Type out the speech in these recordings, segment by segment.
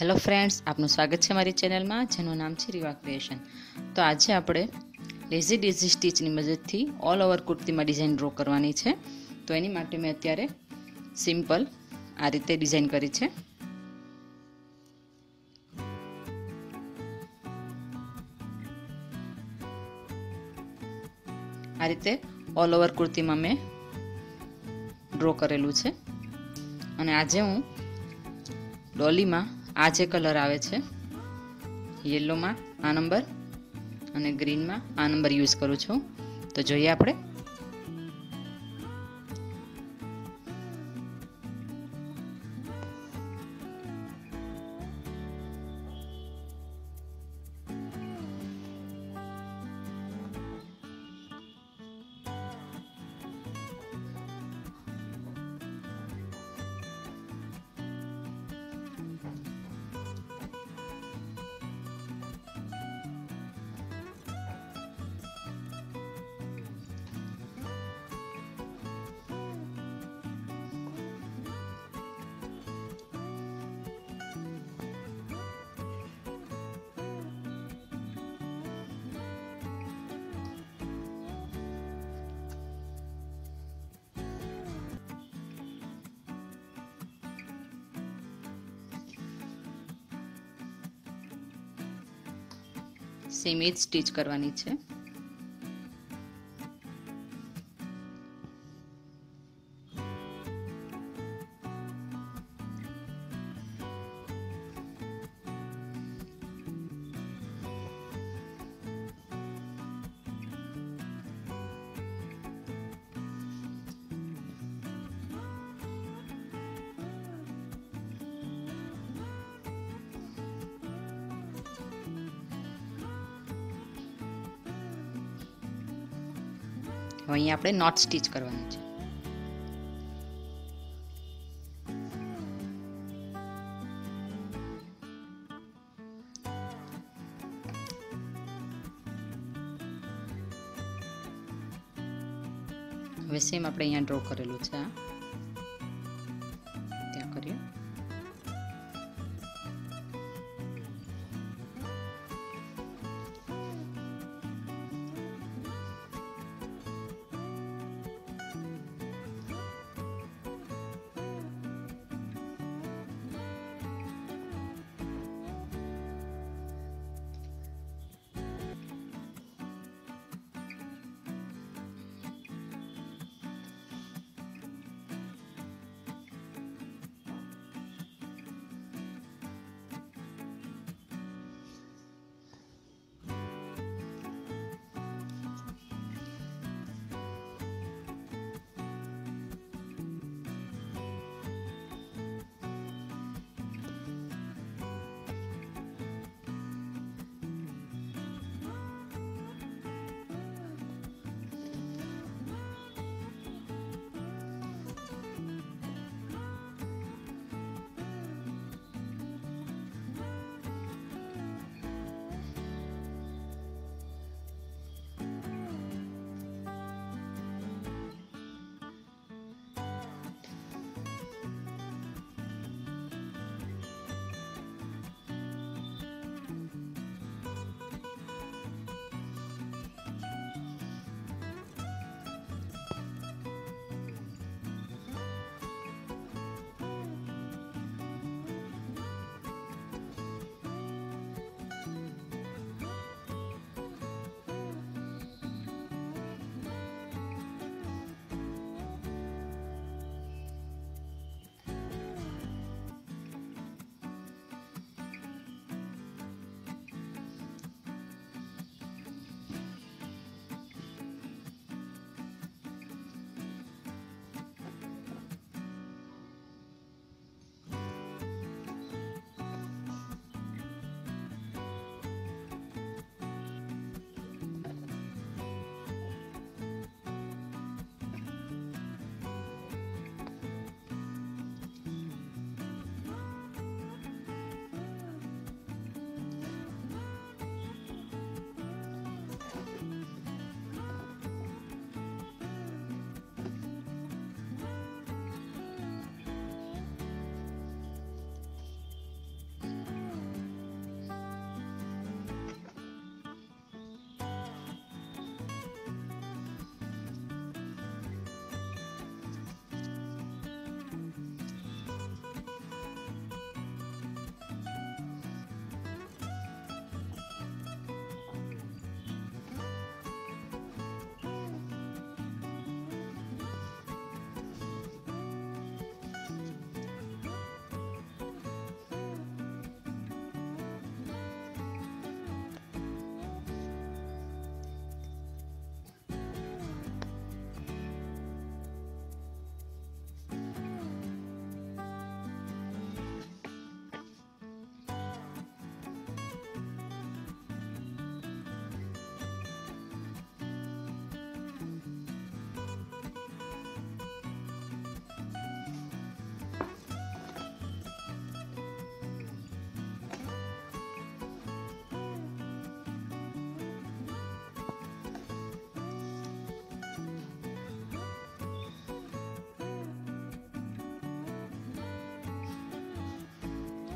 Hello friends, આપનું સ્વાગત છે મારી ચેનલમાં, જેનું નામ છે રીવા ક્રિએશન તો આજે આપણે લેઝી ડેઝી સ્ટીચની મદદથી ઓલ ઓવર કુર્તીમાં ડિઝાઇન ડ્રો કરવાની છે. તો એની માટે મેં અત્યારે સિમ્પલ આ રીતે ડિઝાઇન કરી છે. આ રીતે ઓલ ઓવર કુર્તીમાં મેં ડ્રો કરેલું છે. અને આજે હું ડોલીમાં આ જે કલર આવે છે યલોમાં આ નંબર અને ગ્રીનમાં આ નંબર યુઝ કરું છું. તો જોઈએ આપણે સેમ સ્ટીચ કરવાની છે. હવે અહીંયા આપણે નોટ સ્ટીચ કરવાની છે. હવે સેમ આપણે અહીંયા ડ્રો કરેલું છે આ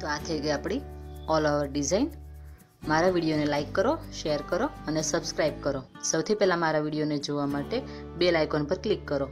તો આ થઈ ગઈ આપણી ઓલ ઓવર ડિઝાઇન મારા વિડીયોને લાઇક કરો શેર કરો અને સબસ્ક્રાઈબ કરો. સૌથી પહેલાં મારા વિડીયોને જોવા માટે બેલ આઇકોન પર ક્લિક કરો.